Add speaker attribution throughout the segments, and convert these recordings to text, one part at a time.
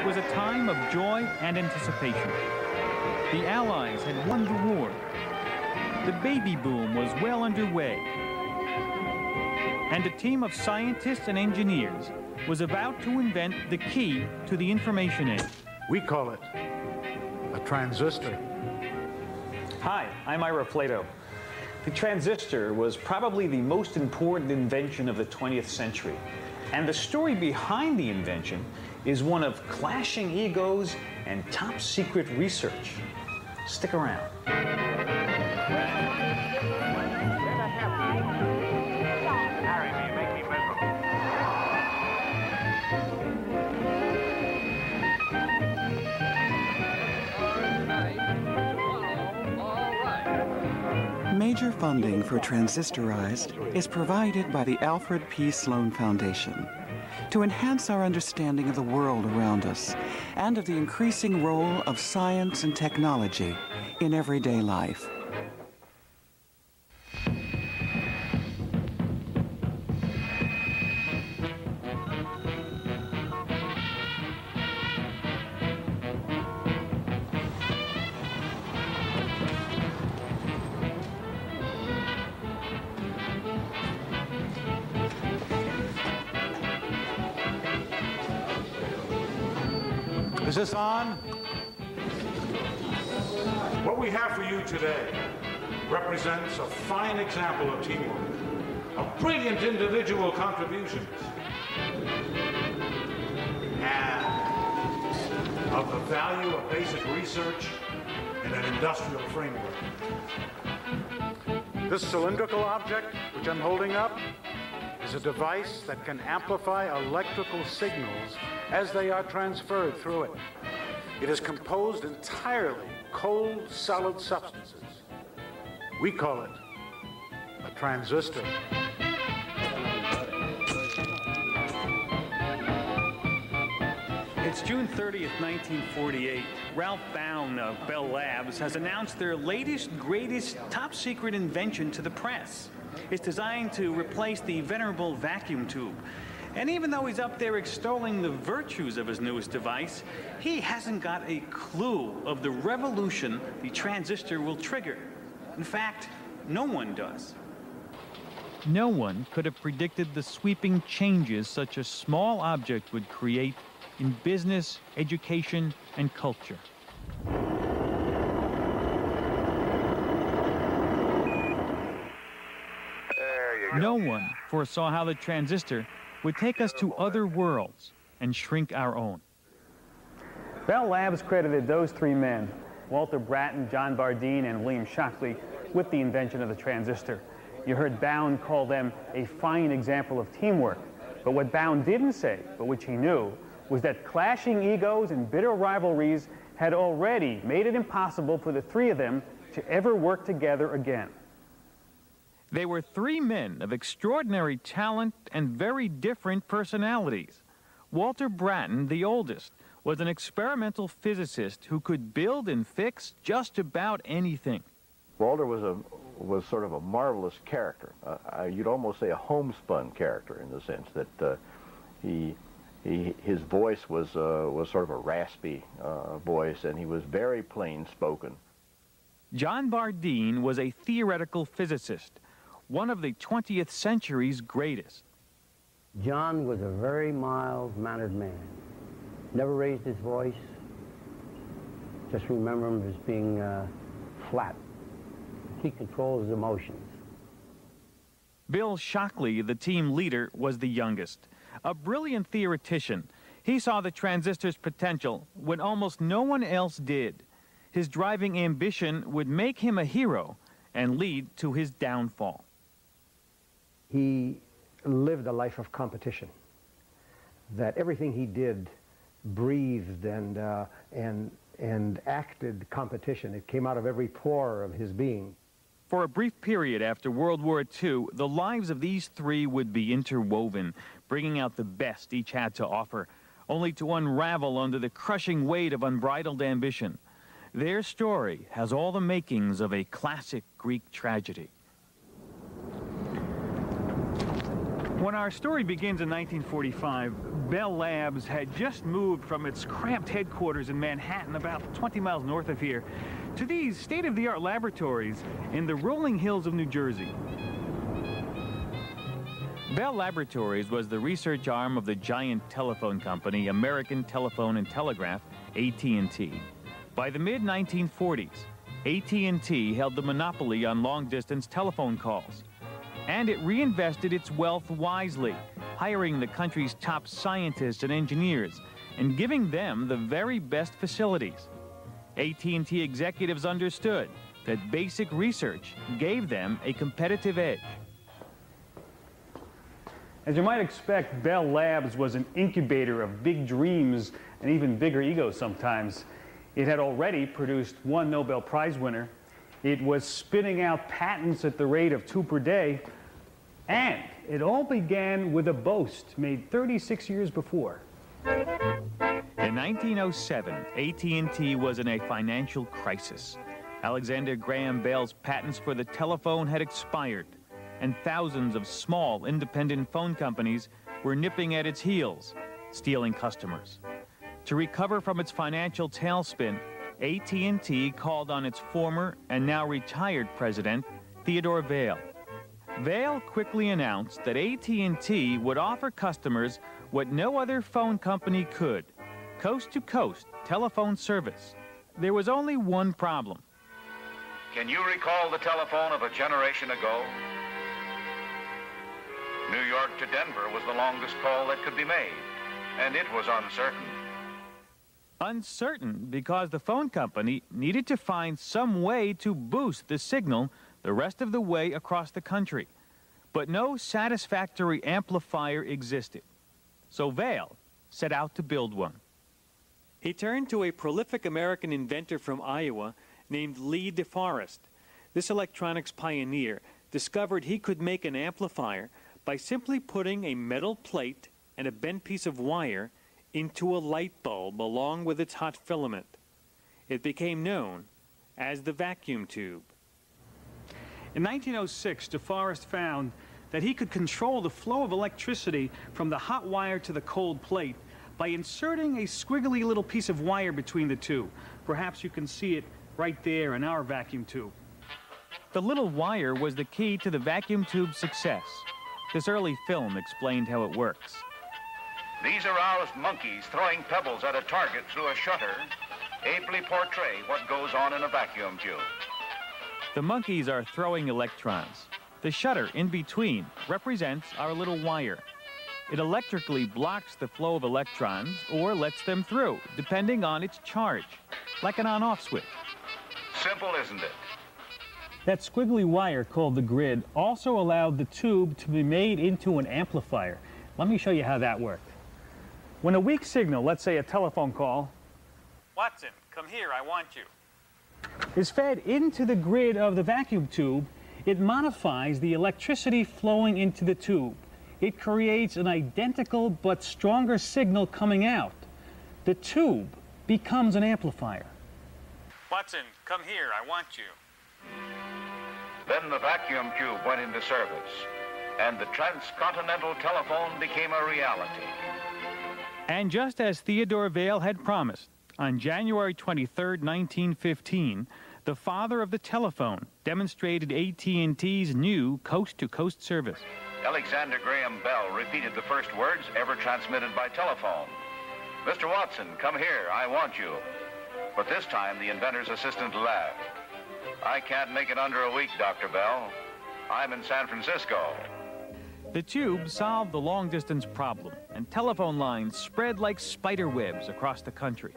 Speaker 1: It was a time of joy and anticipation. The Allies had won the war. The baby boom was well underway. And a team of scientists and engineers was about to invent the key to the information age.
Speaker 2: We call it a transistor.
Speaker 3: Hi, I'm Ira Flatow. The transistor was probably the most important invention of the 20th century. And the story behind the invention is one of clashing egos and top secret research. Stick around.
Speaker 4: Major funding for Transistorized is provided by the Alfred P. Sloan Foundation to enhance our understanding of the world around us and of the increasing role of science and technology in everyday life.
Speaker 5: And of the value of basic research in an industrial framework.
Speaker 2: This cylindrical object, which I'm holding up, is a device that can amplify electrical signals as they are transferred through it. It is composed entirely cold, solid substances. We call it a transistor.
Speaker 1: It's June 30th, 1948. Ralph Bown of Bell Labs has announced their latest, greatest, top secret invention to the press. It's designed to replace the venerable vacuum tube. And even though he's up there extolling the virtues of his newest device, he hasn't got a clue of the revolution the transistor will trigger. In fact, no one does. No one could have predicted the sweeping changes such a small object would create in business, education, and culture. No one foresaw how the transistor would take us to other worlds and shrink our own.
Speaker 3: Bell Labs credited those three men, Walter Brattain, John Bardeen, and William Shockley, with the invention of the transistor. You heard Bown call them a fine example of teamwork. But what Bown didn't say, but which he knew, was that clashing egos and bitter rivalries had already made it impossible for the three of them to ever work together again.
Speaker 1: They were three men of extraordinary talent and very different personalities. Walter Brattain, the oldest, was an experimental physicist who could build and fix just about anything.
Speaker 6: Walter was a was sort of a marvelous character. Uh, you'd almost say a homespun character in the sense that uh, he, he his voice was uh, was sort of a raspy uh, voice, and he was very plain spoken.
Speaker 1: John Bardeen was a theoretical physicist, one of the 20th century's greatest.
Speaker 7: John was a very mild-mannered man. Never raised his voice. Just remember him as being uh, flat. He controls his emotions.
Speaker 1: Bill Shockley, the team leader, was the youngest. A brilliant theoretician, he saw the transistor's potential when almost no one else did. His driving ambition would make him a hero and lead to his downfall.
Speaker 8: He lived a life of competition, that everything he did breathed and, uh, and, and acted competition. It came out of every pore of his being.
Speaker 1: For a brief period after World War II, the lives of these three would be interwoven, bringing out the best each had to offer, only to unravel under the crushing weight of unbridled ambition. Their story has all the makings of a classic Greek tragedy. When our story begins in 1945, Bell Labs had just moved from its cramped headquarters in Manhattan, about 20 miles north of here, to these state-of-the-art laboratories in the rolling hills of New Jersey. Bell Laboratories was the research arm of the giant telephone company American Telephone and Telegraph, AT&T. By the mid-1940s, AT&T held the monopoly on long-distance telephone calls, and it reinvested its wealth wisely, hiring the country's top scientists and engineers and giving them the very best facilities. AT&T executives understood that basic research gave them a competitive edge.
Speaker 3: As you might expect, Bell Labs was an incubator of big dreams and even bigger egos sometimes. It had already produced one Nobel Prize winner. It was spinning out patents at the rate of two per day, and it all began with a boast made 36 years before.
Speaker 1: In 1907, AT&T was in a financial crisis. Alexander Graham Bell's patents for the telephone had expired, and thousands of small independent phone companies were nipping at its heels, stealing customers. To recover from its financial tailspin, AT&T called on its former and now retired president, Theodore Vail. Vail quickly announced that AT&T would offer customers what no other phone company could, coast-to-coast telephone service. There was only one problem.
Speaker 9: Can you recall the telephone of a generation ago? New York to Denver was the longest call that could be made, and it was uncertain.
Speaker 1: Uncertain because the phone company needed to find some way to boost the signal the rest of the way across the country. But no satisfactory amplifier existed. So Vail set out to build one. He turned to a prolific American inventor from Iowa named Lee DeForest. This electronics pioneer discovered he could make an amplifier by simply putting a metal plate and a bent piece of wire into a light bulb along with its hot filament. It became known as the vacuum tube. In 1906, DeForest found that he could control the flow of electricity from the hot wire to the cold plate by inserting a squiggly little piece of wire between the two. Perhaps you can see it right there in our vacuum tube. The little wire was the key to the vacuum tube's success. This early film explained how it works.
Speaker 9: These aroused monkeys throwing pebbles at a target through a shutter ably portray what goes on in a vacuum tube.
Speaker 1: The monkeys are throwing electrons. The shutter in between represents our little wire. It electrically blocks the flow of electrons or lets them through, depending on its charge, like an on-off switch.
Speaker 9: Simple, isn't it?
Speaker 3: That squiggly wire called the grid also allowed the tube to be made into an amplifier. Let me show you how that worked. When a weak signal, let's say a telephone call, Watson, come here, I want you, is fed into the grid of the vacuum tube, it modifies the electricity flowing into the tube. It creates an identical but stronger signal coming out. The tube becomes an amplifier. Watson, come here, I want you.
Speaker 9: Then the vacuum tube went into service, and the transcontinental telephone became a reality.
Speaker 1: And just as Theodore Vail had promised, on January 23, 1915, the father of the telephone demonstrated AT&T's new coast-to-coast service.
Speaker 9: Alexander Graham Bell repeated the first words ever transmitted by telephone. Mr. Watson, come here, I want you. But this time the inventor's assistant laughed. I can't make it under a week, Dr. Bell. I'm in San Francisco.
Speaker 1: The tube solved the long-distance problem, and telephone lines spread like spider webs across the country.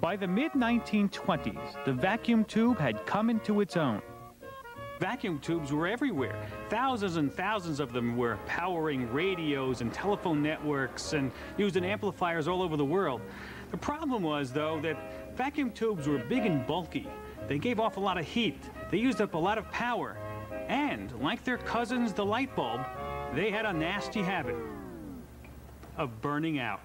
Speaker 1: By the mid-1920s, the vacuum tube had come into its own. Vacuum tubes were everywhere. Thousands and thousands of them were powering radios and telephone networks and used in amplifiers all over the world. The problem was, though, that vacuum tubes were big and bulky. They gave off a lot of heat. They used up a lot of power. And, like their cousins, the light bulb, they had a nasty habit of burning out.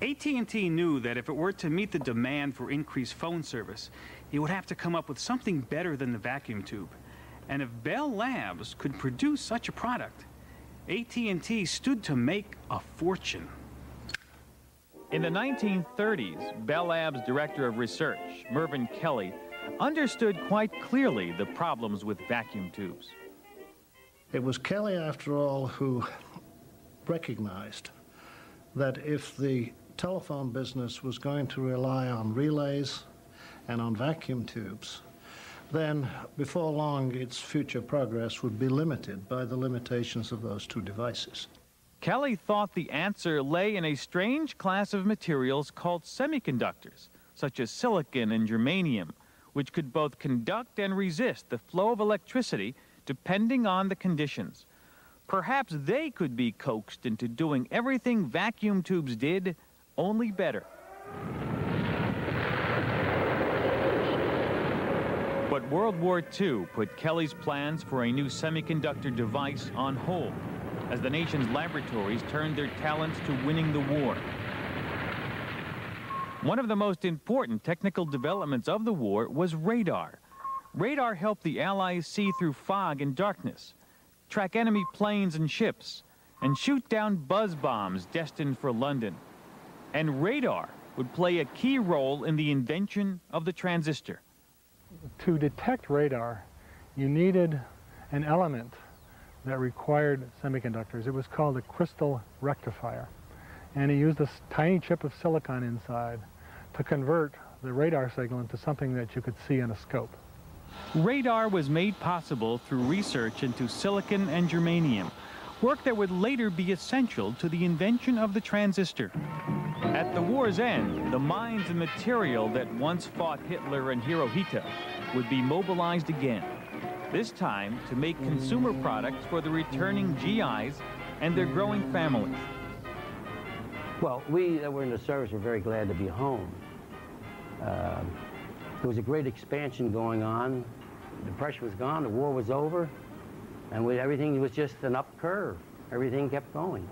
Speaker 1: AT&T knew that if it were to meet the demand for increased phone service, it would have to come up with something better than the vacuum tube. And if Bell Labs could produce such a product,
Speaker 10: AT&T stood to make a fortune.
Speaker 1: In the 1930s, Bell Lab's director of research, Mervyn Kelly, understood quite clearly the problems with vacuum tubes.
Speaker 11: It was Kelly, after all, who recognized that if the telephone business was going to rely on relays and on vacuum tubes, then before long its future progress would be limited by the limitations of those two devices.
Speaker 1: Kelly thought the answer lay in a strange class of materials called semiconductors, such as silicon and germanium, which could both conduct and resist the flow of electricity depending on the conditions. Perhaps they could be coaxed into doing everything vacuum tubes did, only better. But World War II put Kelly's plans for a new semiconductor device on hold as the nation's laboratories turned their talents to winning the war. One of the most important technical developments of the war was radar. Radar helped the Allies see through fog and darkness, track enemy planes and ships, and shoot down buzz bombs destined for London. And radar would play a key role in the invention of the transistor.
Speaker 12: To detect radar, you needed an element that required semiconductors. It was called a crystal rectifier. And he used a tiny chip of silicon inside to convert the radar signal into something that you could see in a scope.
Speaker 1: Radar was made possible through research into silicon and germanium, work that would later be essential to the invention of the transistor. At the war's end, the minds and material that once fought Hitler and Hirohito would be mobilized again, this time to make consumer products for the returning GIs and their growing families.
Speaker 7: Well, we that were in the service were very glad to be home. Uh, there was a great expansion going on. The pressure was gone, the war was over, and we, everything was just an up curve. Everything kept going.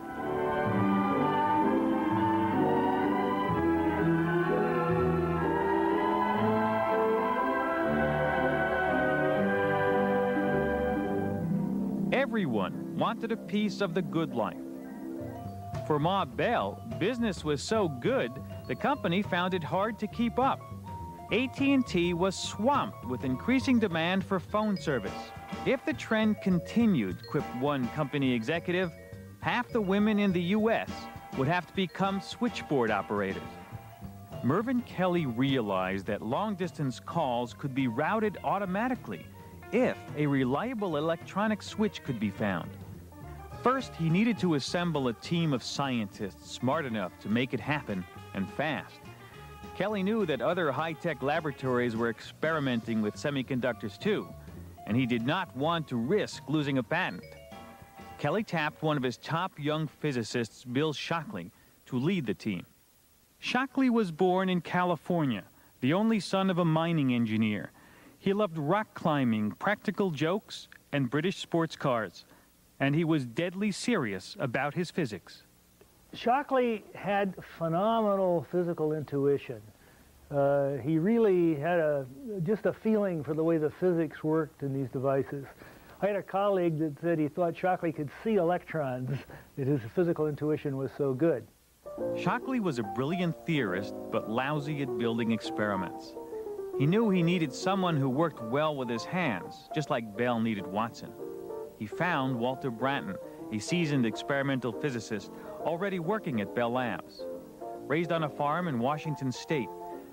Speaker 1: Everyone wanted a piece of the good life. For Ma Bell, business was so good, the company found it hard to keep up. AT&T was swamped with increasing demand for phone service. If the trend continued, quipped one company executive, half the women in the U.S. would have to become switchboard operators. Mervyn Kelly realized that long-distance calls could be routed automatically if a reliable electronic switch could be found. First, he needed to assemble a team of scientists smart enough to make it happen, and fast. Kelly knew that other high-tech laboratories were experimenting with semiconductors too, and he did not want to risk losing a patent. Kelly tapped one of his top young physicists, Bill Shockley, to lead the team. Shockley was born in California, the only son of a mining engineer. He loved rock climbing, practical jokes, and British sports cars, and he was deadly serious about his physics.
Speaker 12: Shockley had phenomenal physical intuition. Uh, he really had a just a feeling for the way the physics worked in these devices. I had a colleague that said he thought Shockley could see electrons, that his physical intuition was so good.
Speaker 1: Shockley was a brilliant theorist, but lousy at building experiments. He knew he needed someone who worked well with his hands, just like Bell needed Watson. He found Walter Brattain, a seasoned experimental physicist already working at Bell Labs. Raised on a farm in Washington state,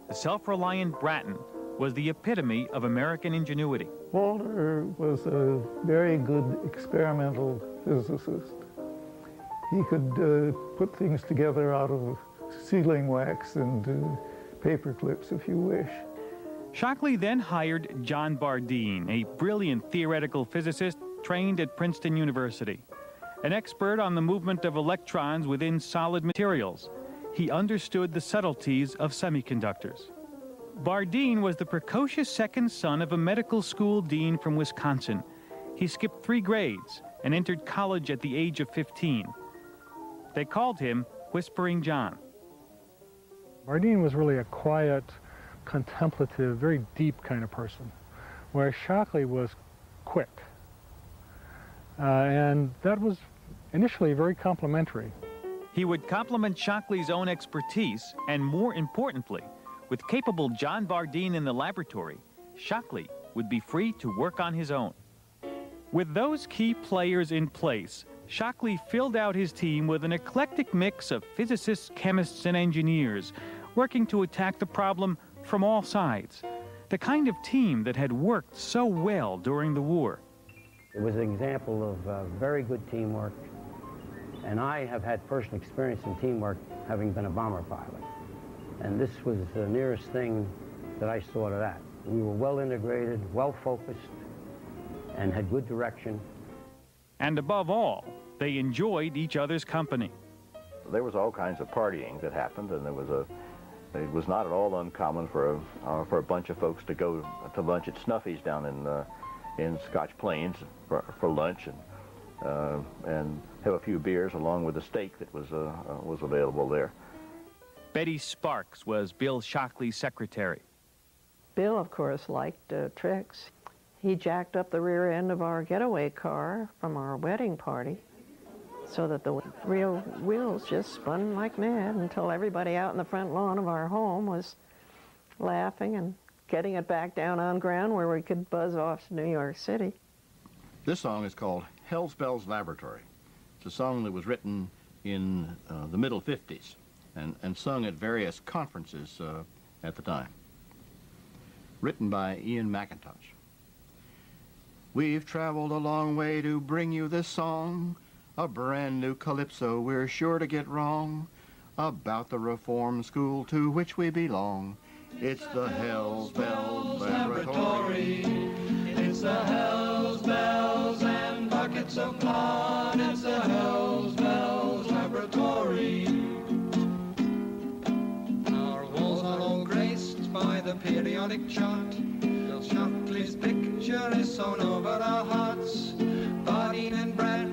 Speaker 1: the self-reliant Brattain was the epitome of American ingenuity.
Speaker 13: Walter was a very good experimental physicist. He could uh, put things together out of sealing wax and uh, paper clips, if you wish.
Speaker 1: Shockley then hired John Bardeen, a brilliant theoretical physicist trained at Princeton University. An expert on the movement of electrons within solid materials, he understood the subtleties of semiconductors. Bardeen was the precocious second son of a medical school dean from Wisconsin. He skipped three grades and entered college at the age of 15. They called him Whispering John.
Speaker 12: Bardeen was really a quiet, contemplative, very deep kind of person, whereas Shockley was quick. Uh, and that was
Speaker 14: initially very complimentary.
Speaker 1: He would complement Shockley's own expertise, and more importantly, with capable John Bardeen in the laboratory, Shockley would be free to work on his own. With those key players in place, Shockley filled out his team with an eclectic mix of physicists, chemists, and engineers, working to attack the problem from all sides. The kind of team that had worked so well during the war.
Speaker 7: It was an example of uh, very good teamwork, and I have had personal experience in teamwork having been a bomber pilot. And this was the nearest thing that I saw to that. We were well integrated, well focused, and had good direction.
Speaker 1: And above all, they enjoyed each other's company.
Speaker 6: There was all kinds of partying that happened, and there was a. It was not at all uncommon for a uh, for a bunch of folks to go to lunch at Snuffy's down in uh, in Scotch Plains for, for lunch and uh, and have a few beers along with the steak that was uh, uh, was available there.
Speaker 1: Betty Sparks was Bill Shockley's secretary.
Speaker 15: Bill, of course, liked uh, tricks. He jacked up the rear end of our getaway car from our wedding party so that the real wheels just spun like mad until everybody out in the front lawn of our home was laughing and getting it back down on ground where we could buzz off to New York City.
Speaker 6: This song is called Hell's Bells Laboratory. It's a song that was written in uh, the middle 50s and, and sung at various conferences uh, at the time. Written by Ian McIntosh. We've traveled a long way to bring you this song, a brand new calypso we're sure to get wrong, about the reform school to which we belong. It's the Hell's Bells Laboratory.
Speaker 16: It's the Hell's Bells and buckets of blood. It's the Hell's Bells Laboratory. Our walls are all graced by the periodic chart. Shockley's picture is sewn over our hearts. Bardeen and Brattain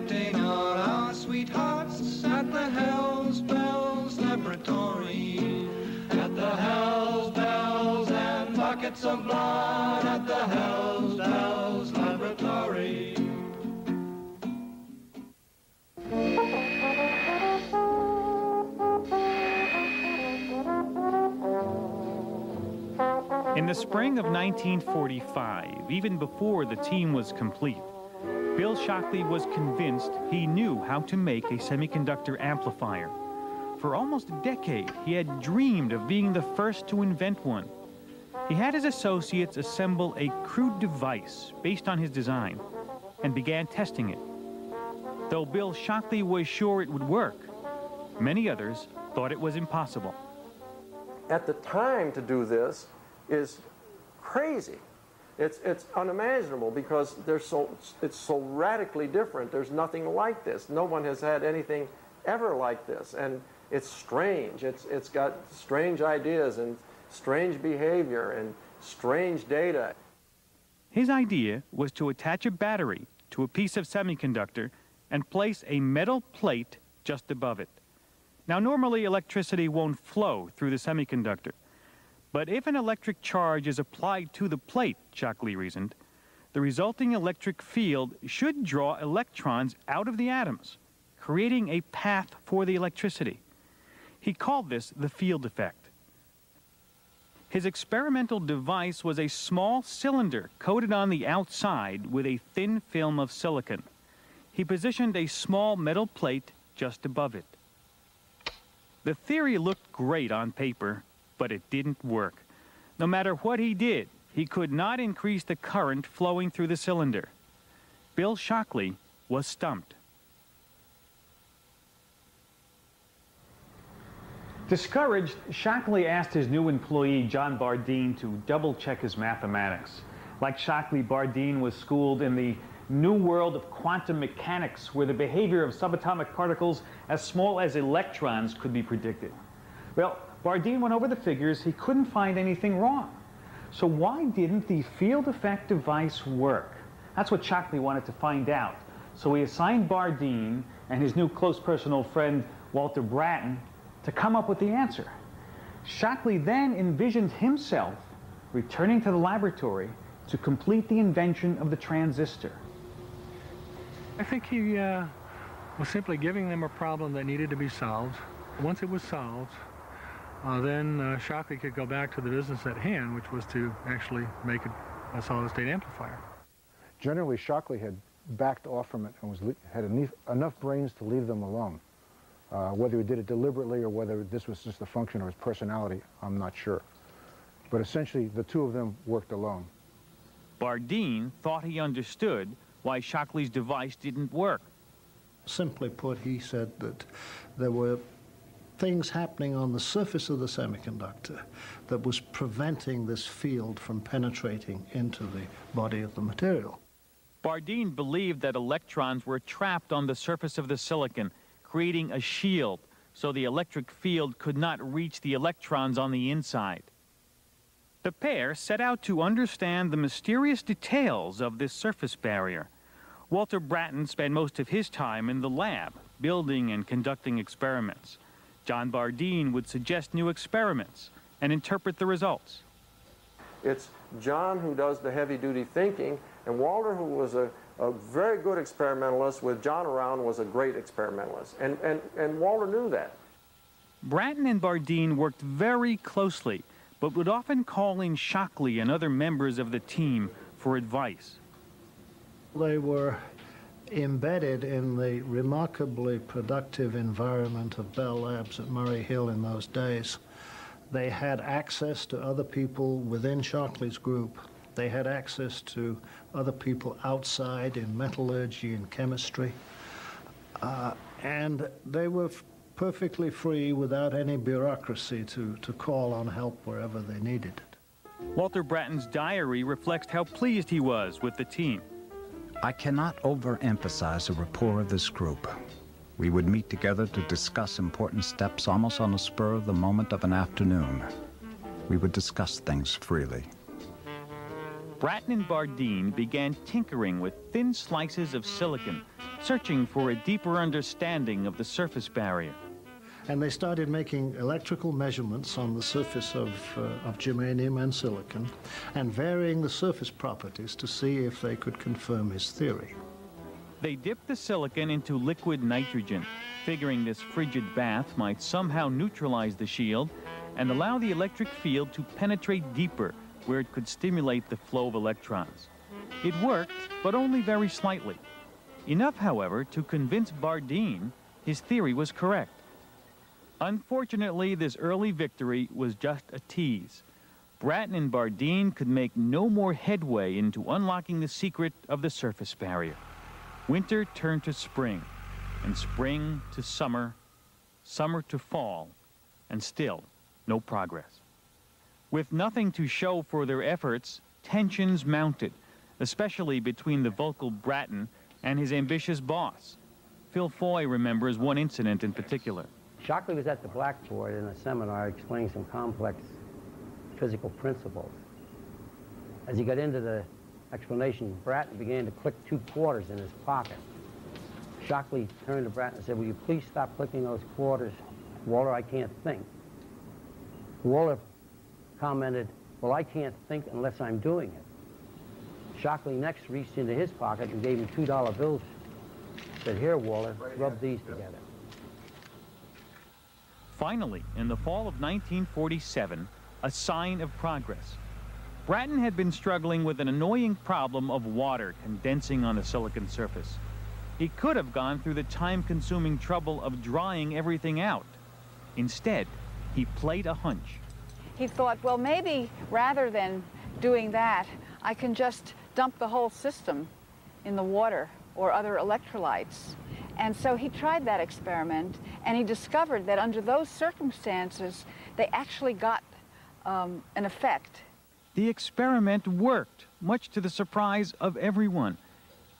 Speaker 16: Hell's Bells Laboratory. At the Hell's Bells and buckets of blood at the Hell's Bells Laboratory.
Speaker 1: In the spring of 1945, even before the team was complete, Bill Shockley was convinced he knew how to make a semiconductor amplifier. For almost a decade, he had dreamed of being the first to invent one. He had his associates assemble a crude device based on his design and began testing it. Though Bill Shockley was sure it would work, many others thought it was impossible.
Speaker 17: At the time to do this is crazy. It's, it's unimaginable because they're so, it's so radically different. There's nothing like this. No one has had anything ever like this. And it's strange. It's, it's got strange ideas and strange behavior and strange data.
Speaker 1: His idea was to attach a battery to a piece of semiconductor and place a metal plate just above it. Now, normally electricity won't flow through the semiconductor. But if an electric charge is applied to the plate, Shockley reasoned, the resulting electric field should draw electrons out of the atoms, creating a path for the electricity. He called this the field effect. His experimental device was a small cylinder coated on the outside with a thin film of silicon. He positioned a small metal plate just above it. The theory looked great on paper, but it didn't work. No matter what he did, he could not increase the current flowing through the cylinder. Bill Shockley was stumped.
Speaker 3: Discouraged, Shockley asked his new employee, John Bardeen, to double check his mathematics. Like Shockley, Bardeen was schooled in the new world of quantum mechanics, where the behavior of subatomic particles as small as electrons could be predicted. Well, Bardeen went over the figures. He couldn't find anything wrong. So why didn't the field effect device work? That's what Shockley wanted to find out. So he assigned Bardeen and his new close personal friend, Walter Brattain, to come up with the answer. Shockley then envisioned himself returning to the laboratory to complete the invention of the transistor.
Speaker 14: I think he uh,
Speaker 12: was simply giving them a problem that needed to be solved. Once it was solved, uh, then uh, Shockley could go back to the business at hand, which was to actually make a, a solid-state amplifier.
Speaker 18: Generally, Shockley had backed off from it and was had enough, enough brains to leave them alone. Uh, whether he did it deliberately or whether this was just a function of his personality, I'm not sure. But essentially, the two of them worked alone.
Speaker 1: Bardeen thought he understood why Shockley's device didn't work.
Speaker 11: Simply put, he said that there were things happening on the surface of the semiconductor that was preventing this field from penetrating into the body of the material.
Speaker 1: Bardeen believed that electrons were trapped on the surface of the silicon, creating a shield so the electric field could not reach the electrons on the inside. The pair set out to understand the mysterious details of this surface barrier. Walter Brattain spent most of his time in the lab, building and conducting experiments. John Bardeen would suggest new experiments and interpret the results.
Speaker 17: It's John who does the heavy-duty thinking, and Walter, who was a, a, very good experimentalist, with John around, was a great experimentalist. And, and, and Walter knew that.
Speaker 1: Brattain and Bardeen worked very closely, but would often call in Shockley and other members of the team for advice.
Speaker 11: They were embedded in the remarkably productive environment of Bell Labs at Murray Hill in those days. They had access to other people within Shockley's group. They had access to other people outside in metallurgy and chemistry. Uh, and they were perfectly free without any bureaucracy to, to call on help wherever they needed it.
Speaker 1: Walter Brattain's diary reflects how pleased he was with the team.
Speaker 19: I cannot overemphasize the rapport of this group. We would meet together to discuss important steps almost on the spur of the moment of an afternoon. We would discuss things freely.
Speaker 1: Brattain and Bardeen began tinkering with thin slices of silicon, searching for a deeper understanding of the surface barrier
Speaker 11: and they started making electrical measurements on the surface of, uh, of germanium and silicon and varying the surface properties to see if they could confirm his theory.
Speaker 1: They dipped the silicon into liquid nitrogen, figuring this frigid bath might somehow neutralize the shield and allow the electric field to penetrate deeper where it could stimulate the flow of electrons. It worked, but only very slightly. Enough, however, to convince Bardeen his theory was correct. Unfortunately, this early victory was just a tease. Brattain and Bardeen could make no more headway into unlocking the secret of the surface barrier. Winter turned to spring, and spring to summer, summer to fall, and still no progress. With nothing to show for their efforts, tensions mounted, especially between the vocal Brattain and his ambitious boss. Phil Foy remembers one incident in particular.
Speaker 7: Shockley was at the blackboard in a seminar explaining some complex physical principles. As he got into the explanation, Brattain began to click two quarters in his pocket. Shockley turned to Brattain and said, will you please stop clicking those quarters? Walter, I can't think. Walter commented, well, I can't think unless I'm doing it. Shockley next reached into his pocket and gave him $2 bills. Said, here, Walter, rub these together.
Speaker 1: Finally, in the fall of 1947, a sign of progress. Brattain had been struggling with an annoying problem of water condensing on the silicon surface. He could have gone through the time-consuming trouble of drying everything out. Instead, he played a hunch.
Speaker 20: He thought, well, maybe rather than doing that, I can just dump the whole system in the water or other electrolytes. And so he tried that experiment, and he discovered that under those circumstances, they actually got um, an effect.
Speaker 1: The experiment worked, much to the surprise of everyone,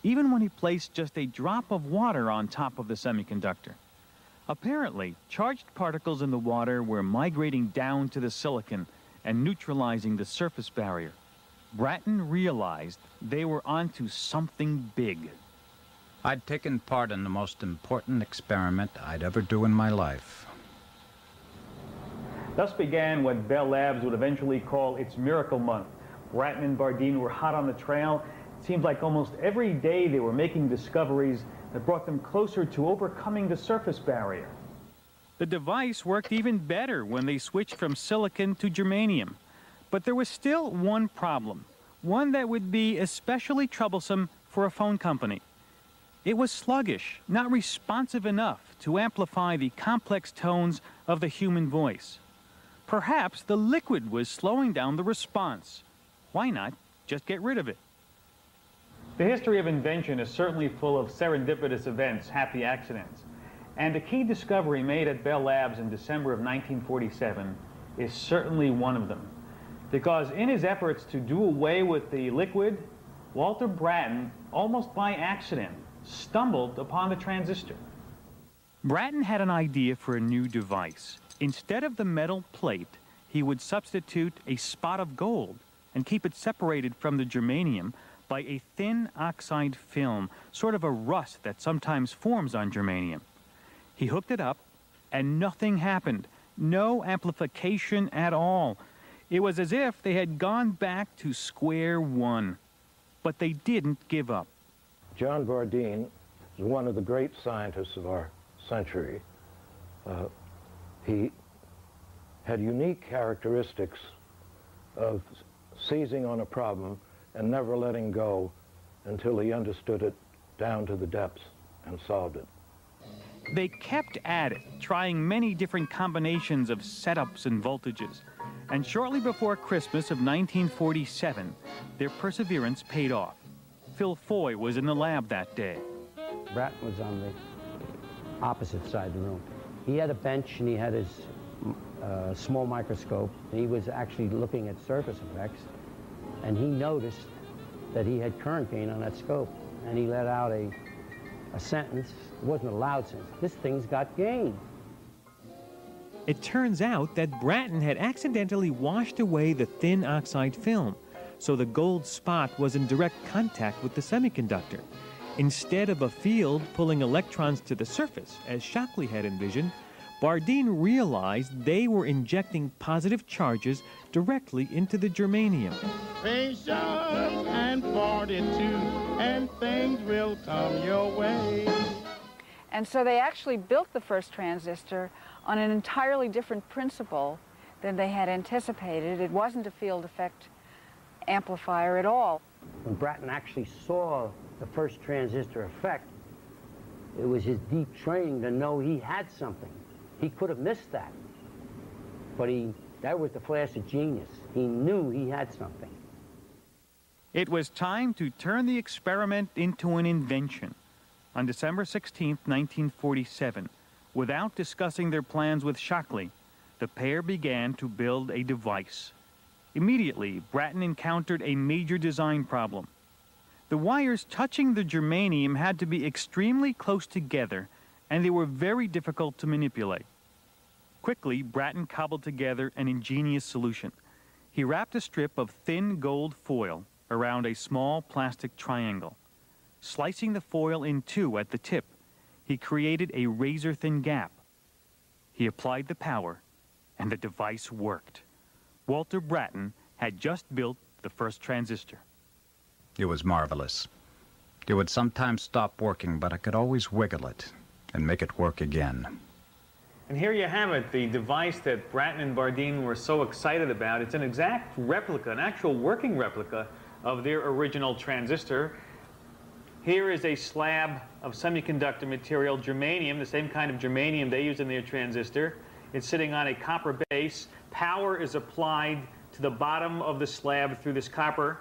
Speaker 1: even when he placed just a drop of water on top of the semiconductor. Apparently, charged particles in the water were migrating down to the silicon and neutralizing the surface barrier. Brattain realized they were onto something big.
Speaker 19: I'd taken part in the most important experiment I'd ever do in my life.
Speaker 3: Thus began what Bell Labs would eventually call its Miracle Month. Brattain and Bardeen were hot on the trail. It seemed like almost every day they were making discoveries that brought them closer to overcoming the surface barrier.
Speaker 1: The device worked even better when they switched from silicon to germanium. But there was still one problem, one that would be especially troublesome for a phone company. It was sluggish, not responsive enough to amplify the complex tones of the human voice. Perhaps the liquid was slowing down the response. Why not just get rid of it?
Speaker 3: The history of invention is certainly full of serendipitous events, happy accidents. And a key discovery made at Bell Labs in December of 1947 is certainly one of them. Because in his efforts to do away with the liquid, Walter Brattain, almost by accident, stumbled upon the transistor.
Speaker 1: Brattain had an idea for a new device. Instead of the metal plate, he would substitute a spot of gold and keep it separated from the germanium by a thin oxide film, sort of a rust that sometimes forms on germanium. He hooked it up, and nothing happened. No amplification at all. It was as if they had gone back to square one. But they didn't give up.
Speaker 21: John Bardeen is one of the great scientists of our century. Uh, he had unique characteristics of seizing on a problem and never letting go until he understood it down to the depths and solved it.
Speaker 1: They kept at it, trying many different combinations of setups and voltages. And shortly before Christmas of 1947, their perseverance paid off. Phil Foy was in the lab that day.
Speaker 7: Brattain was on the opposite side of the room. He had a bench and he had his uh, small microscope. He was actually looking at surface effects and he noticed that he had current gain on that scope. And he let out a, a sentence. It wasn't a loud sentence. This thing's got gain.
Speaker 22: It turns out that Brattain had accidentally washed away the thin oxide film, so the gold spot was in direct contact with the semiconductor. Instead of a field pulling electrons to the surface, as Shockley had envisioned, Bardeen realized they were injecting positive charges directly into the germanium.
Speaker 23: Patience and fortitude, and things will come your way.
Speaker 20: And so they actually built the first transistor on an entirely different principle than they had anticipated. It wasn't a field effect amplifier at all.
Speaker 7: When Brattain actually saw the first transistor effect, it was his deep training to know he had something. He could have missed that. But he, that was the flash of genius. He knew he had something.
Speaker 1: It was time to turn the experiment into an invention. On December 16, 1947, without discussing their plans with Shockley, the pair began to build a device. Immediately, Brattain encountered a major design problem. The wires touching the germanium had to be extremely close together, and they were very difficult to manipulate. Quickly, Brattain cobbled together an ingenious solution. He wrapped a strip of thin gold foil around a small plastic triangle. Slicing the foil in two at the tip, he created a razor-thin gap. He applied the power, and the device worked. Walter Brattain had just built the first transistor.
Speaker 19: It was marvelous. It would sometimes stop working, but I could always wiggle it and make it work again.
Speaker 3: And here you have it, the device that Brattain and Bardeen were so excited about. It's an exact replica, an actual working replica of their original transistor. Here is a slab of semiconductor material, germanium, the same kind of germanium they use in their transistor. It's sitting on a copper base. Power is applied to the bottom of the slab through this copper.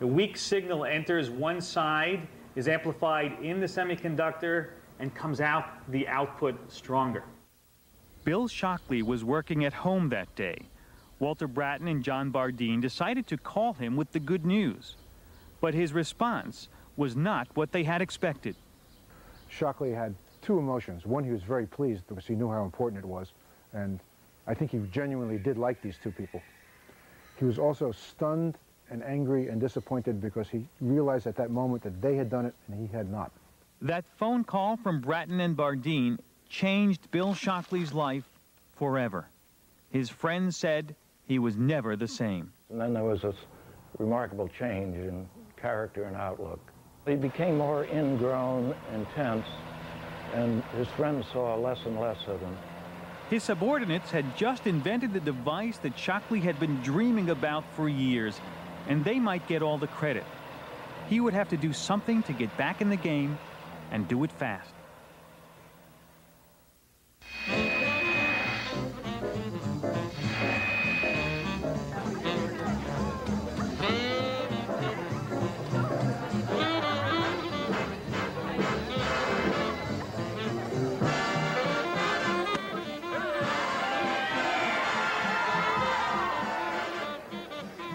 Speaker 3: The weak signal enters one side, is amplified in the semiconductor, and comes out the output stronger.
Speaker 1: Bill Shockley was working at home that day. Walter Brattain and John Bardeen decided to call him with the good news. But his response was not what they had expected.
Speaker 18: Shockley had two emotions. One, he was very pleased because he knew how important it was. And I think he genuinely did like these two people. He was also stunned and angry and disappointed because he realized at that moment that they had done it and he had not.
Speaker 1: That phone call from Brattain and Bardeen changed Bill Shockley's life forever. His friends said he was never the same.
Speaker 21: And then there was this remarkable change in character and outlook. He became more ingrown, intense, and his friends saw less and less of him.
Speaker 1: His subordinates had just invented the device that Shockley had been dreaming about for years, and they might get all the credit. He would have to do something to get back in the game and do it fast.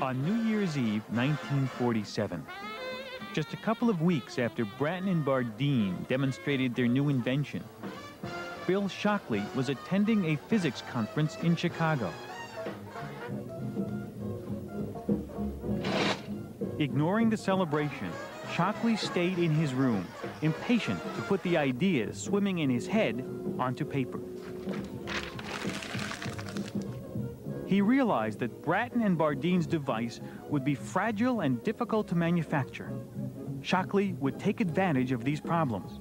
Speaker 1: On New Year's Eve, 1947, just a couple of weeks after Brattain and Bardeen demonstrated their new invention, Bill Shockley was attending a physics conference in Chicago. Ignoring the celebration, Shockley stayed in his room, impatient to put the ideas swimming in his head onto paper. He realized that Brattain and Bardeen's device would be fragile and difficult to manufacture. Shockley would take advantage of these problems.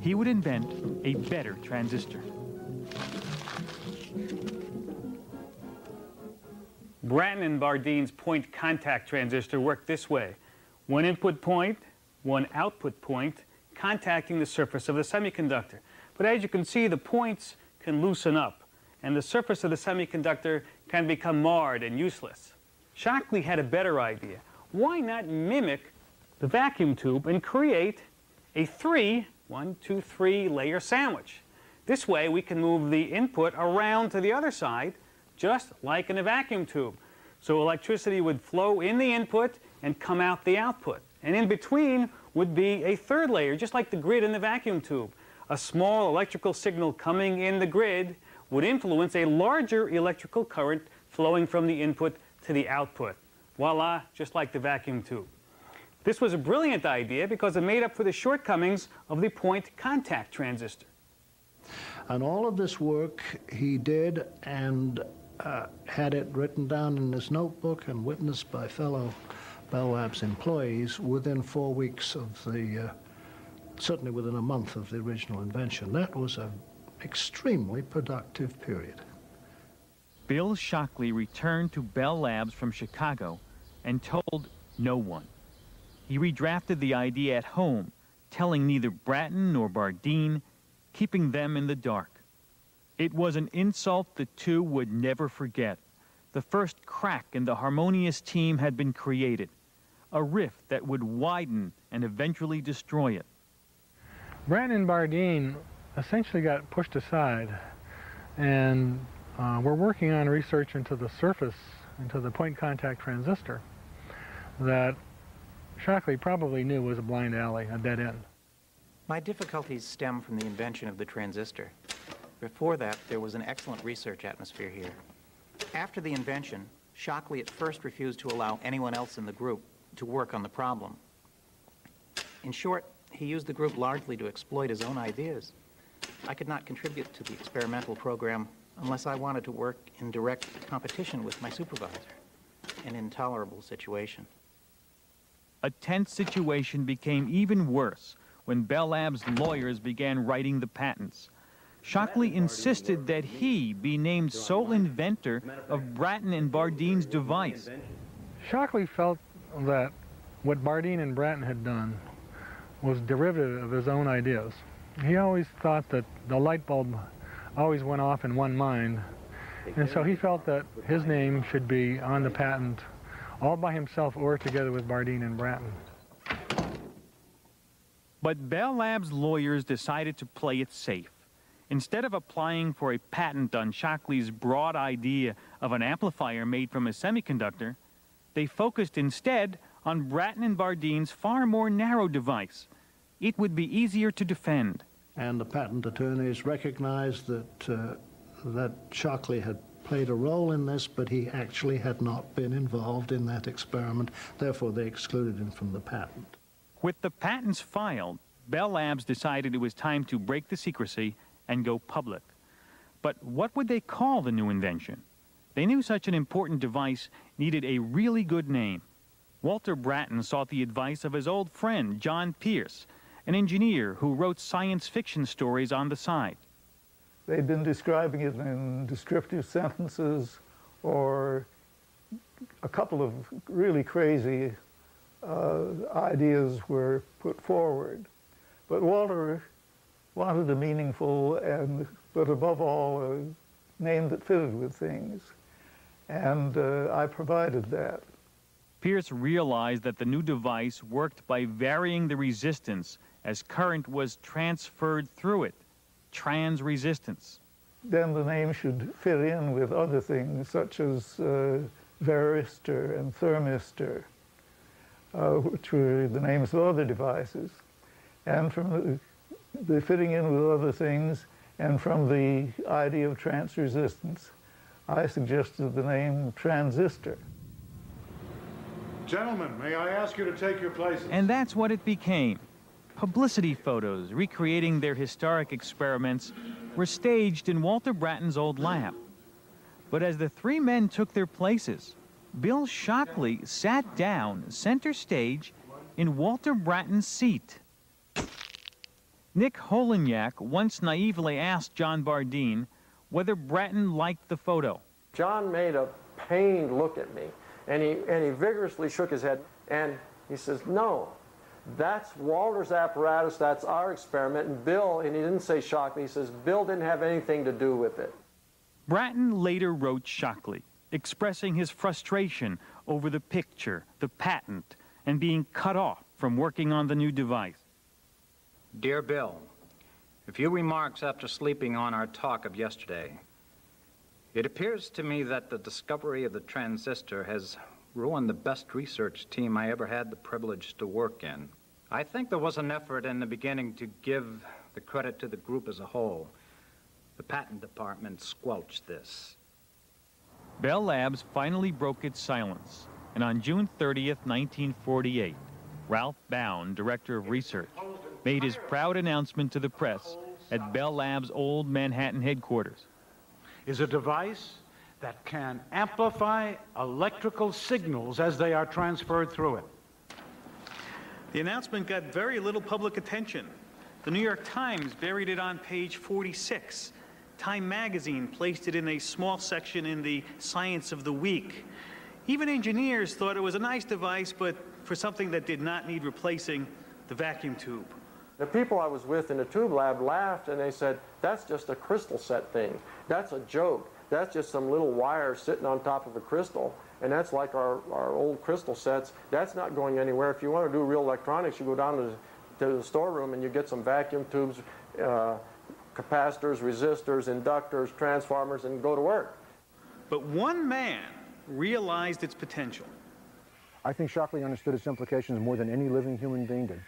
Speaker 1: He would invent a better transistor.
Speaker 24: Brattain and Bardeen's point contact transistor worked this way. One input point, one output point, contacting the surface of the semiconductor. But as you can see, the points can loosen up and the surface of the semiconductor can become marred and useless. Shockley had a better idea. Why not mimic the vacuum tube and create a three, one, two, three layer sandwich? This way we can move the input around to the other side, just like in a vacuum tube. So electricity would flow in the input and come out the output. And in between would be a third layer, just like the grid in the vacuum tube. A small electrical signal coming in the grid would influence a larger electrical current flowing from the input to the output. Voila, just like the vacuum tube. This was a brilliant idea because it made up for the shortcomings of the point contact transistor.
Speaker 11: And all of this work he did and uh, had it written down in his notebook and witnessed by fellow Bell Labs employees within four weeks of the, uh, certainly within a month of the original invention. That was a extremely productive period.
Speaker 1: Bill Shockley returned to Bell Labs from Chicago and told no one. He redrafted the idea at home, telling neither Brattain nor Bardeen, keeping them in the dark. It was an insult the two would never forget. The first crack in the harmonious team had been created, a rift that would widen and eventually destroy it.
Speaker 12: Brattain and Bardeen essentially got pushed aside. And uh, we're working on research into the surface, into the point contact transistor, that Shockley probably knew was a blind alley, a dead end.
Speaker 25: My difficulties stem from the invention of the transistor. Before that, there was an excellent research atmosphere here. After the invention, Shockley at first refused to allow anyone else in the group to work on the problem. In short, he used the group largely to exploit his own ideas. I could not contribute to the experimental program unless I wanted to work in direct competition with my supervisor, an intolerable situation.
Speaker 1: A tense situation became even worse when Bell Labs lawyers began writing the patents. Shockley insisted that he be named sole inventor of Brattain and Bardeen's device.
Speaker 12: Shockley felt that what Bardeen and Brattain had done was derivative of his own ideas. He always thought that the light bulb always went off in one mind. And so he felt that his name should be on the patent all by himself or together with Bardeen and Brattain.
Speaker 1: But Bell Labs lawyers decided to play it safe. Instead of applying for a patent on Shockley's broad idea of an amplifier made from a semiconductor, they focused instead on Brattain and Bardeen's far more narrow device, it would be easier to defend.
Speaker 11: And the patent attorneys recognized that, uh, that Shockley had played a role in this, but he actually had not been involved in that experiment. Therefore, they excluded him from the patent.
Speaker 1: With the patents filed, Bell Labs decided it was time to break the secrecy and go public. But what would they call the new invention? They knew such an important device needed a really good name. Walter Brattain sought the advice of his old friend, John Pierce, an engineer who wrote science fiction stories on the side.
Speaker 13: They'd been describing it in descriptive sentences or a couple of really crazy uh, ideas were put forward. But Walter wanted a meaningful and, but above all, a name that fitted with things. And uh, I provided that.
Speaker 1: Pierce realized that the new device worked by varying the resistance as current was transferred through it, trans resistance.
Speaker 13: Then the name should fit in with other things such as uh, varistor and thermistor, uh, which were the names of other devices. And from the, the fitting in with other things and from the idea of trans resistance, I suggested the name transistor.
Speaker 26: Gentlemen, may I ask you to take your places?
Speaker 1: And that's what it became. Publicity photos recreating their historic experiments were staged in Walter Brattain's old lab. But as the three men took their places, Bill Shockley sat down center stage in Walter Brattain's seat. Nick Holonyak once naively asked John Bardeen whether Brattain liked the photo.
Speaker 17: John made a pained look at me, and he, and he vigorously shook his head, and he says, no, that's Walter's apparatus, that's our experiment, and Bill, and he didn't say Shockley, he says, Bill didn't have anything to do with it.
Speaker 1: Brattain later wrote Shockley, expressing his frustration over the picture, the patent, and being cut off from working on the new device.
Speaker 27: Dear Bill, a few remarks after sleeping on our talk of yesterday. It appears to me that the discovery of the transistor has ruined the best research team I ever had the privilege to work in. I think there was an effort in the beginning to give the credit to the group as a whole. The patent department squelched this.
Speaker 1: Bell Labs finally broke its silence, and on June 30th, 1948, Ralph Bown, director of research, made his proud announcement to the press at Bell Labs' old Manhattan headquarters.
Speaker 26: Is a device that can amplify electrical signals as they are transferred through it.
Speaker 1: The announcement got very little public attention. The New York Times buried it on page 46. Time magazine placed it in a small section in the Science of the Week. Even engineers thought it was a nice device, but for something that did not need replacing, the vacuum tube.
Speaker 17: The people I was with in the tube lab laughed and they said, that's just a crystal set thing. That's a joke. That's just some little wire sitting on top of a crystal. And that's like our, our old crystal sets. That's not going anywhere. If you want to do real electronics, you go down to the, to the storeroom and you get some vacuum tubes, uh, capacitors, resistors, inductors, transformers, and go to work.
Speaker 1: But one man realized its potential.
Speaker 18: I think Shockley understood its implications more than any living human being did.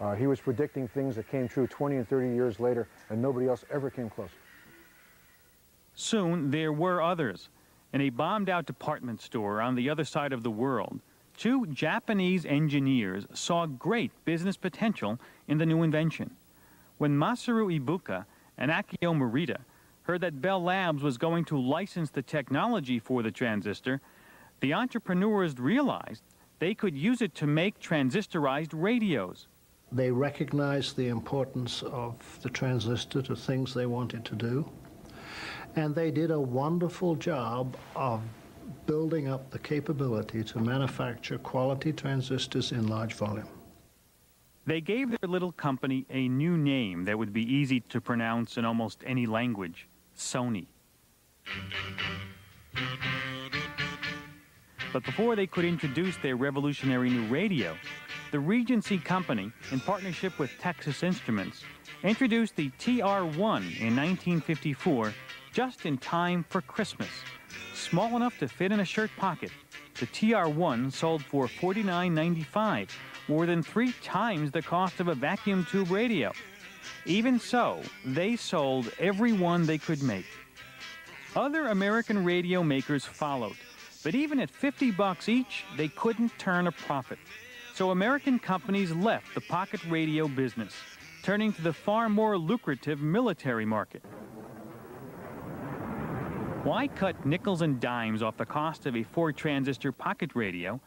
Speaker 18: Uh, he was predicting things that came true 20 and 30 years later, and nobody else ever came close.
Speaker 1: Soon, there were others. In a bombed-out department store on the other side of the world, two Japanese engineers saw great business potential in the new invention. When Masaru Ibuka and Akio Morita heard that Bell Labs was going to license the technology for the transistor, the entrepreneurs realized they could use it to make transistorized radios.
Speaker 11: They recognized the importance of the transistor to things they wanted to do. And they did a wonderful job of building up the capability to manufacture quality transistors in large volume.
Speaker 1: They gave their little company a new name that would be easy to pronounce in almost any language, Sony. But before they could introduce their revolutionary new radio, the Regency Company, in partnership with Texas Instruments, introduced the TR-1 in 1954 just in time for Christmas. Small enough to fit in a shirt pocket, the TR-1 sold for $49.95, more than three times the cost of a vacuum tube radio. Even so, they sold every one they could make. Other American radio makers followed, but even at 50 bucks each, they couldn't turn a profit. So American companies left the pocket radio business, turning to the far more lucrative military market. Why cut nickels and dimes off the cost of a four transistor pocket radio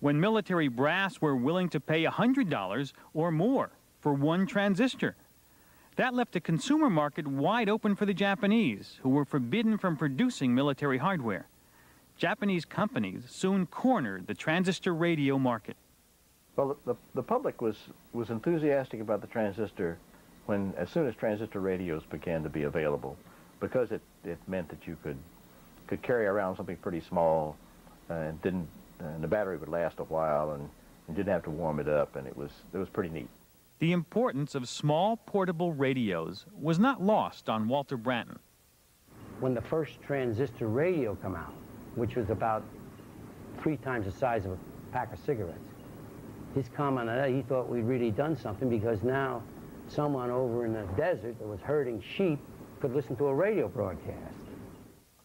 Speaker 1: when military brass were willing to pay $100 or more for one transistor. That left the consumer market wide open for the Japanese, who were forbidden from producing military hardware. Japanese companies soon cornered the transistor radio market.
Speaker 6: Well, the, the public was, was enthusiastic about the transistor when, as soon as transistor radios began to be available, because it, it meant that you could, could carry around something pretty small uh, and didn't, and the battery would last a while and, and didn't have to warm it up, and it was, it was pretty neat.
Speaker 1: The importance of small portable radios was not lost on Walter Brattain.
Speaker 7: When the first transistor radio came out, which was about three times the size of a pack of cigarettes, his comment on that, he thought we'd really done something because now someone over in the desert that was herding sheep could listen to a radio broadcast.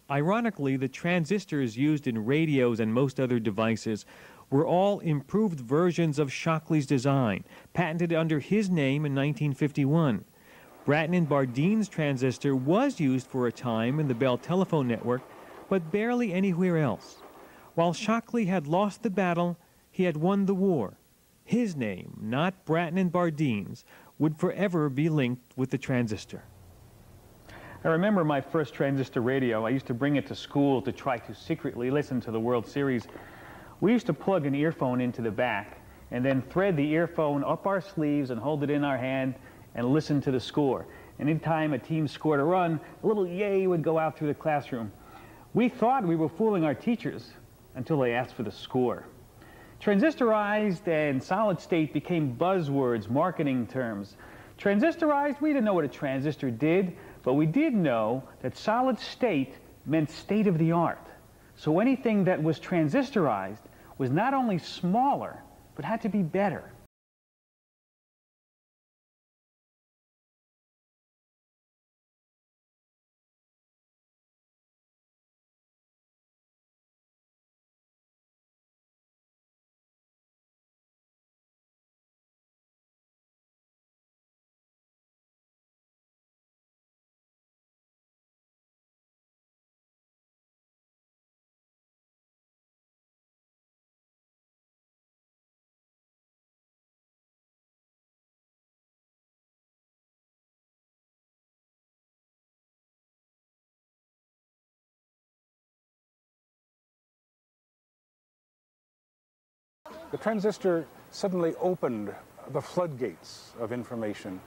Speaker 22: Ironically, the transistors used in radios and most other devices were all improved versions of Shockley's design, patented under his name in 1951. Brattain and Bardeen's transistor was used for a time in the Bell telephone network, but barely anywhere else. While Shockley had lost the battle, he had won the war. His name, not Brattain and Bardeen's, would forever be linked with the transistor.
Speaker 3: I remember my first transistor radio. I used to bring it to school to try to secretly listen to the World Series. We used to plug an earphone into the back and then thread the earphone up our sleeves and hold it in our hand and listen to the score. And anytime a team scored a run, a little yay would go out through the classroom. We thought we were fooling our teachers until they asked for the score. Transistorized and solid state became buzzwords, marketing terms. Transistorized, we didn't know what a transistor did, but we did know that solid state meant state of the art. So anything that was transistorized was not only smaller, but had to be better.
Speaker 28: The transistor suddenly opened the floodgates of information.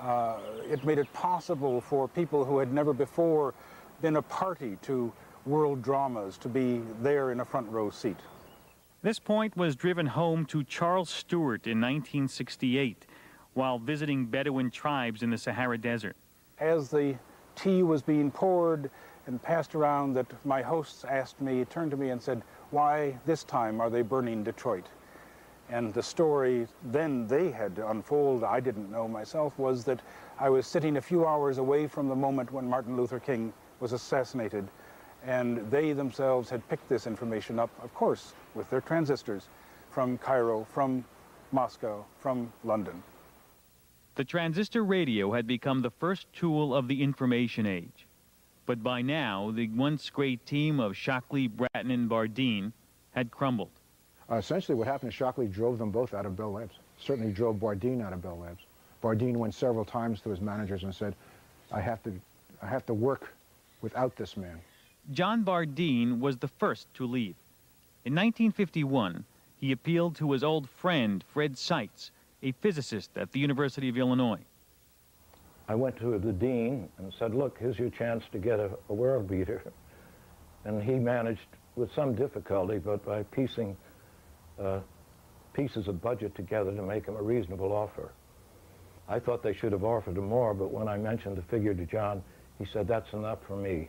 Speaker 28: Uh, it made it possible for people who had never before been a party to world dramas to be there in a front row seat.
Speaker 1: This point was driven home to Charles Stewart in 1968 while visiting Bedouin tribes in the Sahara Desert.
Speaker 28: As the tea was being poured and passed around that my hosts asked me, turned to me and said, why this time are they burning Detroit? And the story then they had to unfold, I didn't know myself, was that I was sitting a few hours away from the moment when Martin Luther King was assassinated, and they themselves had picked this information up, of course, with their transistors, from Cairo, from Moscow, from London.
Speaker 1: The transistor radio had become the first tool of the information age. But by now, the once great team of Shockley, Brattain, and Bardeen had crumbled.
Speaker 18: Uh, essentially, what happened is Shockley drove them both out of Bell Labs. Certainly drove Bardeen out of Bell Labs. Bardeen went several times to his managers and said, I have to, I have to work without this man.
Speaker 1: John Bardeen was the first to leave. In 1951, he appealed to his old friend, Fred Seitz, a physicist at the University of Illinois.
Speaker 21: I went to the dean and said, look, here's your chance to get a, a world beater. And he managed, with some difficulty, but by piecing uh, pieces of budget together to make him a reasonable offer. I thought they should have offered him more, but when I mentioned the figure to John, he said, that's enough for me.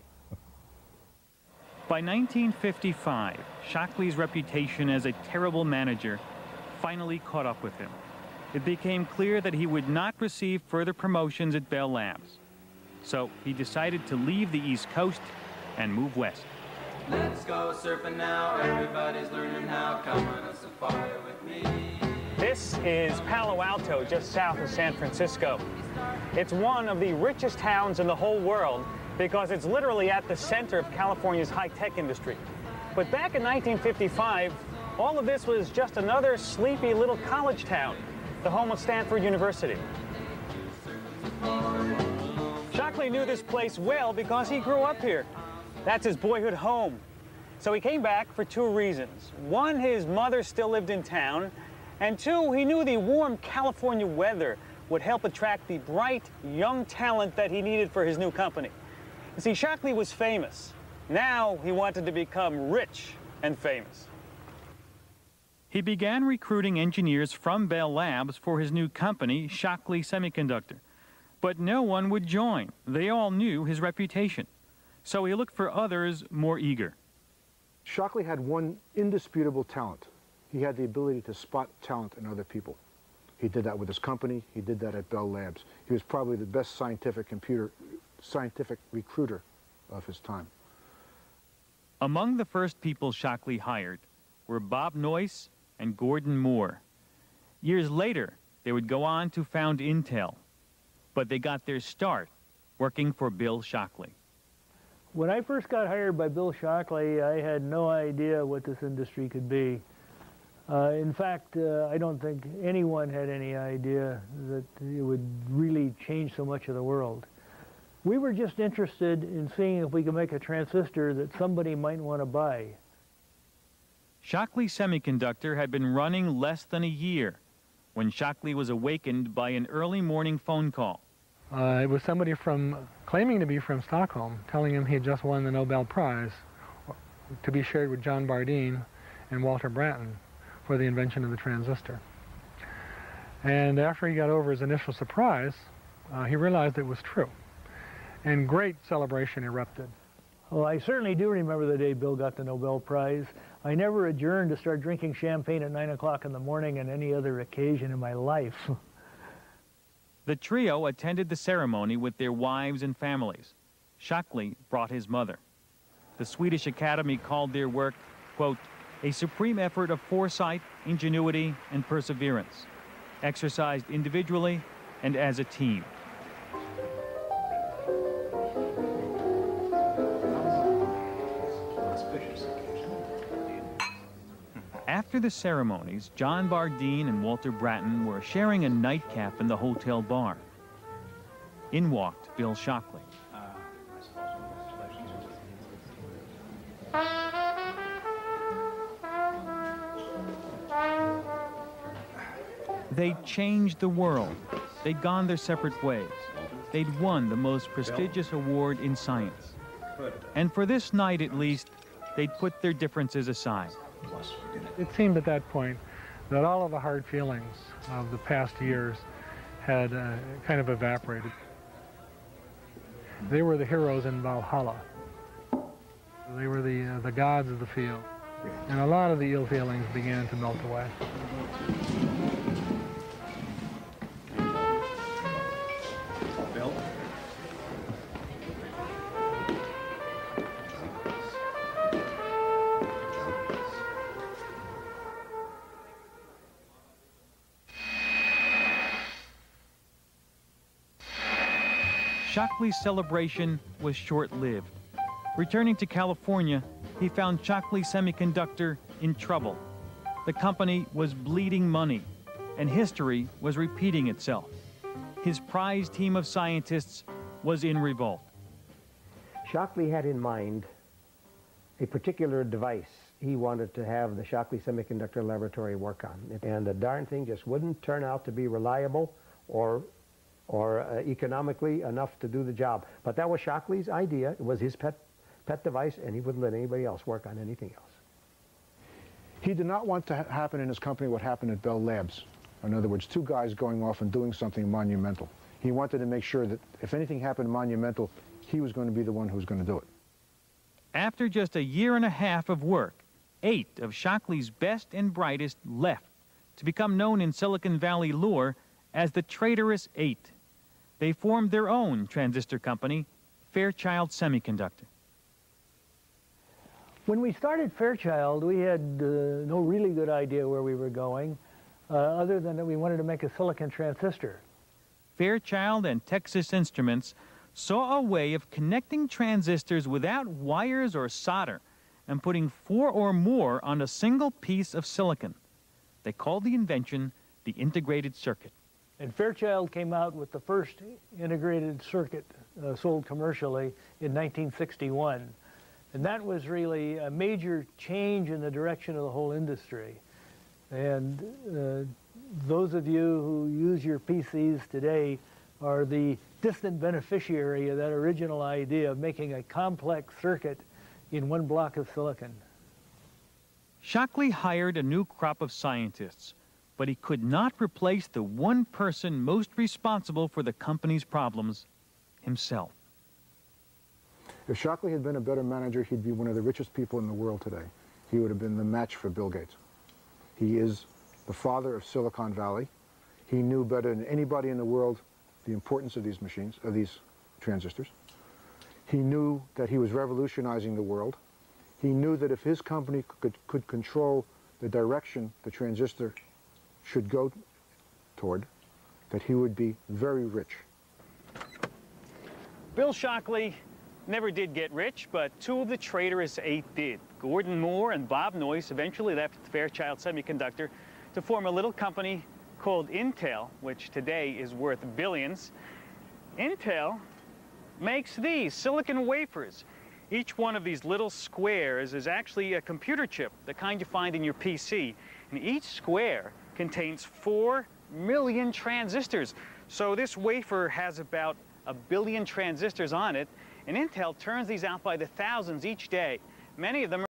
Speaker 1: By 1955, Shockley's reputation as a terrible manager finally caught up with him. It became clear that he would not receive further promotions at Bell Labs. So he decided to leave the East Coast and move west.
Speaker 16: Let's go surfing now. Everybody's learning how. Come on a safari with me.
Speaker 3: This is Palo Alto, just south of San Francisco. It's one of the richest towns in the whole world because it's literally at the center of California's high-tech industry. But back in 1955,
Speaker 1: all of this was just another sleepy little college town, the home of Stanford University. Shockley knew this place well because he grew up here. That's his boyhood home. So he came back for two reasons. One, his mother still lived in town, and two, he knew the warm California weather would help attract the bright, young talent that he needed for his new company. You see, Shockley was famous. Now he wanted to become rich and famous. He began recruiting engineers from Bell Labs for his new company, Shockley Semiconductor. But no one would join. They all knew his reputation. So he looked for others more eager.
Speaker 18: Shockley had one indisputable talent. He had the ability to spot talent in other people. He did that with his company. He did that at Bell Labs. He was probably the best scientific computer, scientific recruiter of his time.
Speaker 1: Among the first people Shockley hired were Bob Noyce and Gordon Moore. Years later, they would go on to found Intel, but they got their start working for Bill Shockley.
Speaker 14: When I first got hired by Bill Shockley, I had no idea what this industry could be. Uh, in fact, uh, I don't think anyone had any idea that it would really change so much of the world. We were just interested in seeing if we could make a transistor that somebody might want to buy.
Speaker 1: Shockley Semiconductor had been running less than a year when Shockley was awakened by an early morning phone call.
Speaker 12: Uh, it was somebody from claiming to be from Stockholm, telling him he had just won the Nobel Prize to be shared with John Bardeen and Walter Brattain for the invention of the transistor. And after he got over his initial surprise, uh, he realized it was true. And great celebration erupted.
Speaker 14: Well, I certainly do remember the day Bill got the Nobel Prize. I never adjourned to start drinking champagne at 9 o'clock in the morning on any other occasion in my life.
Speaker 1: the trio attended the ceremony with their wives and families. Shockley brought his mother. The Swedish Academy called their work, quote, a supreme effort of foresight, ingenuity, and perseverance, exercised individually and as a team. After the ceremonies, John Bardeen and Walter Brattain were sharing a nightcap in the hotel bar. In walked Bill Shockley. They'd changed the world. They'd gone their separate ways. They'd won the most prestigious award in science. And for this night, at least, they'd put their differences aside.
Speaker 12: It seemed at that point that all of the hard feelings of the past years had uh, kind of evaporated. They were the heroes in Valhalla. They were the, uh, the gods of the field. And a lot of the ill feelings began to melt away.
Speaker 1: Shockley's celebration was short-lived. Returning to California, he found Shockley Semiconductor in trouble. The company was bleeding money, and history was repeating itself. His prize team of scientists was in revolt.
Speaker 29: Shockley had in mind a particular device he wanted to have the Shockley Semiconductor Laboratory work on. And the darn thing just wouldn't turn out to be reliable or or uh, economically enough to do the job. But that was Shockley's idea. It was his pet, pet device, and he wouldn't let anybody else work on anything else.
Speaker 18: He did not want to ha happen in his company what happened at Bell Labs. In other words, two guys going off and doing something monumental. He wanted to make sure that if anything happened monumental, he was going to be the one who was going to do it.
Speaker 1: After just a year and a half of work, eight of Shockley's best and brightest left to become known in Silicon Valley lore as the Traitorous Eight. They formed their own transistor company, Fairchild Semiconductor.
Speaker 14: When we started Fairchild, we had uh, no really good idea where we were going, uh, other than that we wanted to make a silicon transistor.
Speaker 1: Fairchild and Texas Instruments saw a way of connecting transistors without wires or solder and putting four or more on a single piece of silicon. They called the invention the integrated circuit.
Speaker 14: And Fairchild came out with the first integrated circuit uh, sold commercially in 1961. And that was really a major change in the direction of the whole industry. And uh, those of you who use your PCs today are the distant beneficiary of that original idea of making a complex circuit in one block of silicon.
Speaker 1: Shockley hired a new crop of scientists, but he could not replace the one person most responsible for the company's problems, himself.
Speaker 18: If Shockley had been a better manager, he'd be one of the richest people in the world today. He would have been the match for Bill Gates. He is the father of Silicon Valley. He knew better than anybody in the world the importance of these machines, of these transistors. He knew that he was revolutionizing the world. He knew that if his company could, could control the direction the transistor should go toward, that he would be very rich.
Speaker 1: Bill Shockley never did get rich, but two of the traitorous eight did. Gordon Moore and Bob Noyce eventually left Fairchild Semiconductor to form a little company called Intel, which today is worth billions. Intel makes these silicon wafers. Each one of these little squares is actually a computer chip, the kind you find in your PC. And each square contains four million transistors. So this wafer has about a billion transistors on it, and Intel turns these out by the thousands each day. Many of them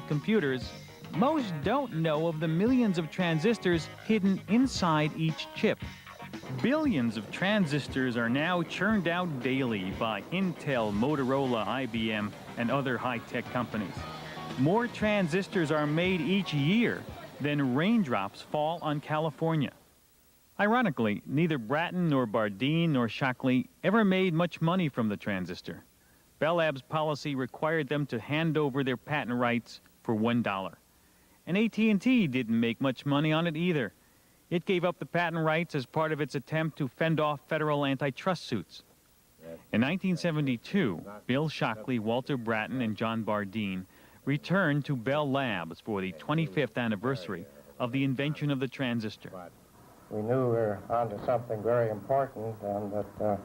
Speaker 1: computers, most don't know of the millions of transistors hidden inside each chip. Billions of transistors are now churned out daily by Intel, Motorola, IBM, and other high-tech companies. More transistors are made each year than raindrops fall on California. Ironically, neither Brattain nor Bardeen nor Shockley ever made much money from the transistor. Bell Labs policy required them to hand over their patent rights for $1. And AT&T didn't make much money on it either. It gave up the patent rights as part of its attempt to fend off federal antitrust suits. In 1972, Bill Shockley, Walter Brattain, and John Bardeen returned to Bell Labs for the 25th anniversary of the invention of the transistor.
Speaker 30: We knew we were onto something very important and that uh,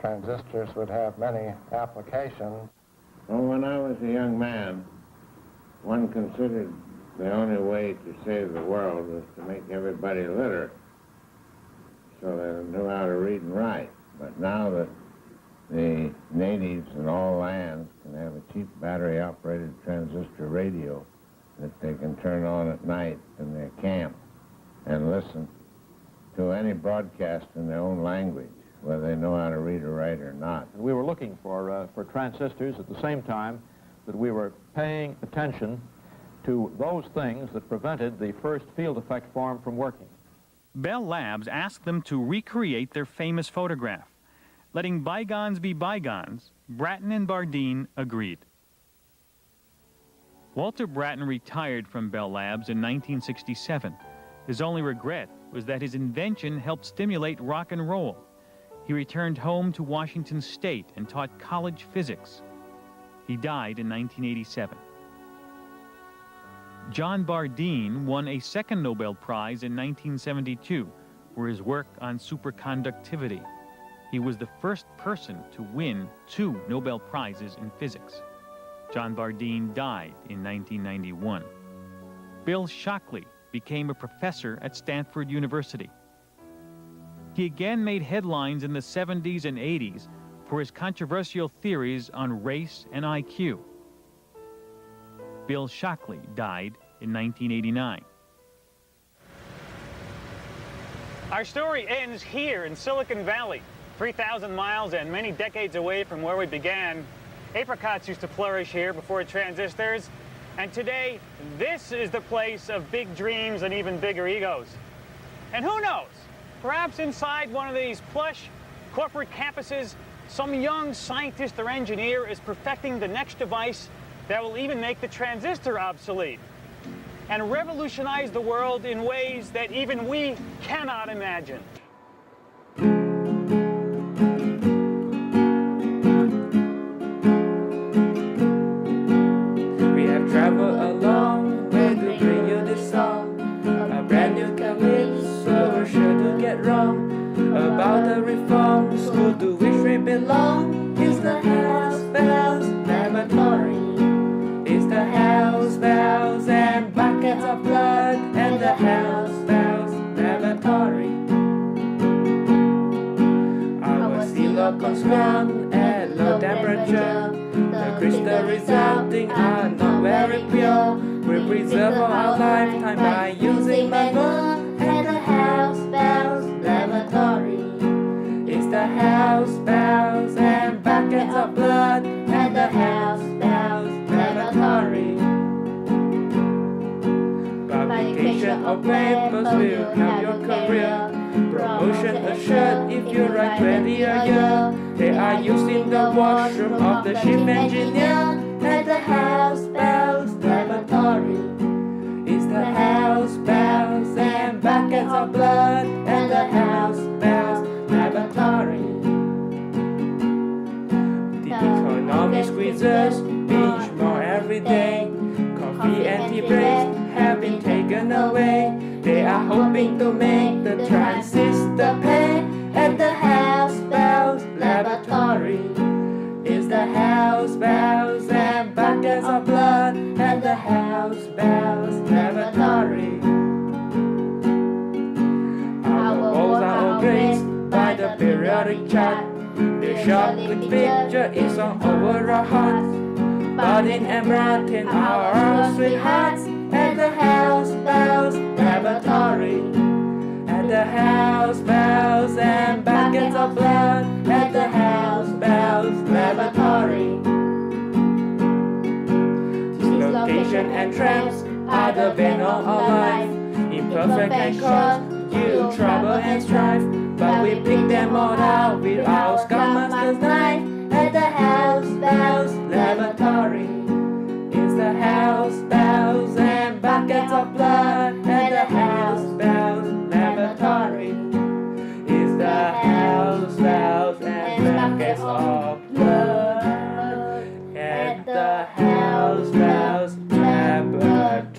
Speaker 30: transistors would have many applications.
Speaker 31: Well, when I was a young man, one considered the only way to save the world was to make everybody literate so they knew how to read and write. But now that the natives in all lands can have a cheap battery-operated transistor radio that they can turn on at night in their camp and listen to any broadcast in their own language whether they know how to read or write or not.
Speaker 32: We were looking for, uh, for transistors at the same time that we were paying attention to those things that prevented the first field effect form from working.
Speaker 1: Bell Labs asked them to recreate their famous photograph. Letting bygones be bygones, Brattain and Bardeen agreed. Walter Brattain retired from Bell Labs in 1967. His only regret was that his invention helped stimulate rock and roll. He returned home to Washington State and taught college physics. He died in 1987. John Bardeen won a second Nobel Prize in 1972 for his work on superconductivity. He was the first person to win two Nobel Prizes in physics. John Bardeen died in 1991. Bill Shockley became a professor at Stanford University. He again made headlines in the 70s and 80s for his controversial theories on race and IQ. Bill Shockley died in 1989. Our story ends here in Silicon Valley, 3,000 miles and many decades away from where we began. Apricots used to flourish here before transistors, and today, this is the place of big dreams and even bigger egos. And who knows, perhaps inside one of these plush corporate campuses, some young scientist or engineer is perfecting the next device that will even make the transistor obsolete and revolutionize the world in ways that even we cannot imagine.
Speaker 33: We have traveled a long way to bring you this song. A brand new calypso, we're sure to get wrong. About the reform school to which we belong. Is the house bells laboratory. Is the house bells and buckets of blood. And the house bells laboratory. Our silicon ground at low temperature. The crystal resulting are not very pure. We preserve our lifetime by using manure. And the house bells laboratory. It's the house bells and buckets of blood. And the house Publication of papers will help your career. Promotion assured if you write 20 a year. They are used in the washroom of the chief engineer. At the house bells laboratory. It's the house bells and buckets of blood. And the house bells laboratory. The economic squeezers binge more every day. Coffee and tea breaks taken away. They are hoping to make the transistor pay. At the house bells laboratory. Is the house bells and buckets of blood. And the house bells laboratory. Our walls are all graced by the periodic chart. The chocolate picture is on over our hearts. Bardeen and Brattain are our sweethearts. At the house bells laboratory. At the house bells and buckets of blood. At the house bells laboratory. Dislocation and tramps are the venom of life. Imperfect and cause you trouble and strife. But we pick them all out with our scoutmaster's knife. At the house bells laboratory. The house bells and buckets of blood, and the house bells laboratory is the house bells and buckets of blood, and the house bells laboratory.